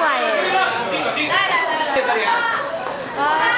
来来来来来来来